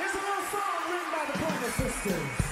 It's a little song written by the Pointer Sisters.